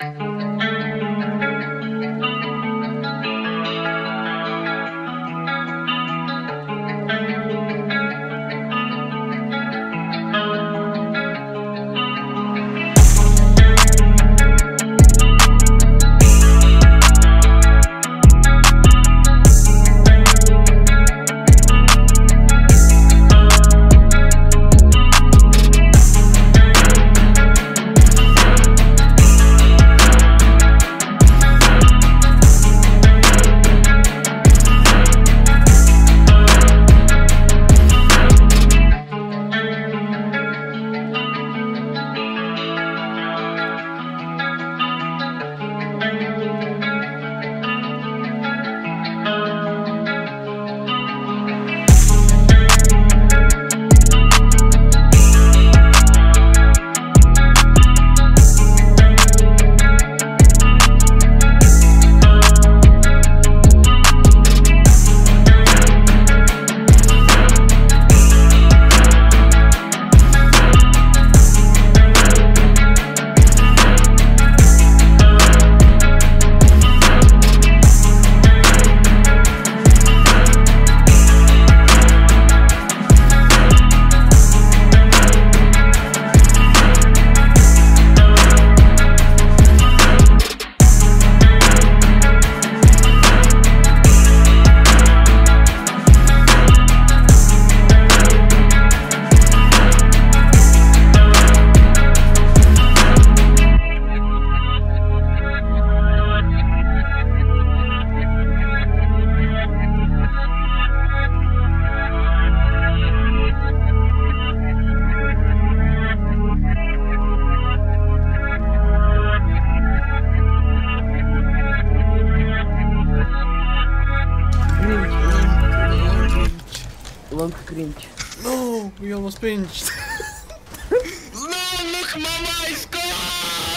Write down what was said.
Mm-hmm. Long cringe. No, we almost pinched. no, look, Mama, I scored!